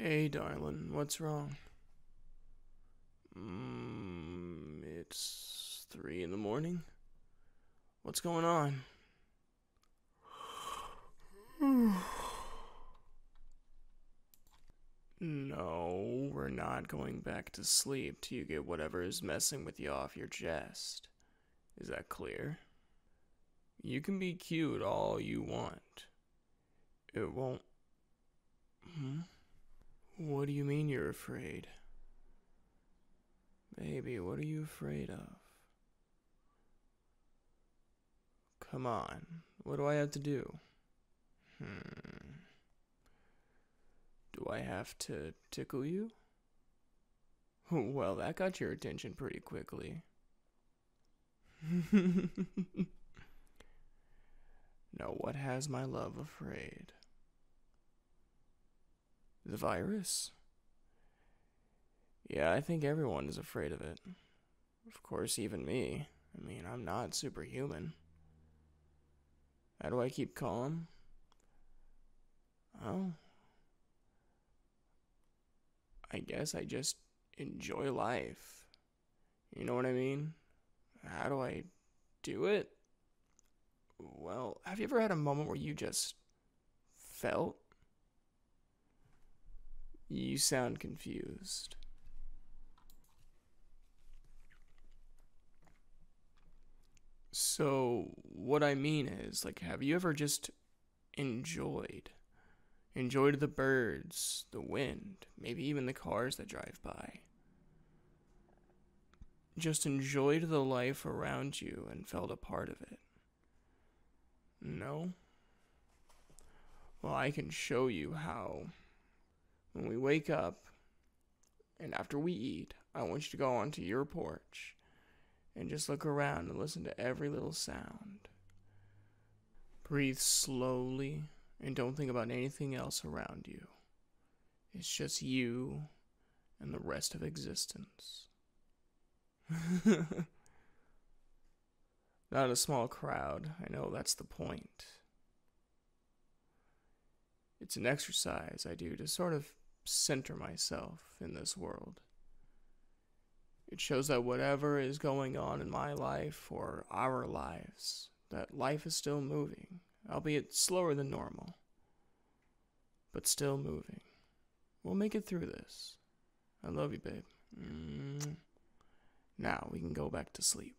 Hey, darling, what's wrong? Mm, it's three in the morning. What's going on? no, we're not going back to sleep till you get whatever is messing with you off your chest. Is that clear? You can be cute all you want. It won't. Hmm? What do you mean you're afraid? Baby, what are you afraid of? Come on, what do I have to do? Hmm. Do I have to tickle you? Well, that got your attention pretty quickly. now, what has my love afraid? The virus? Yeah, I think everyone is afraid of it. Of course, even me. I mean, I'm not superhuman. How do I keep calm? Oh. I guess I just enjoy life. You know what I mean? How do I do it? Well, have you ever had a moment where you just felt? You sound confused. So, what I mean is, like, have you ever just enjoyed? Enjoyed the birds, the wind, maybe even the cars that drive by? Just enjoyed the life around you and felt a part of it? No? Well, I can show you how. When we wake up and after we eat, I want you to go onto your porch and just look around and listen to every little sound. Breathe slowly and don't think about anything else around you. It's just you and the rest of existence. Not a small crowd, I know that's the point. It's an exercise I do to sort of center myself in this world. It shows that whatever is going on in my life or our lives, that life is still moving, albeit slower than normal, but still moving. We'll make it through this. I love you, babe. Mm. Now we can go back to sleep.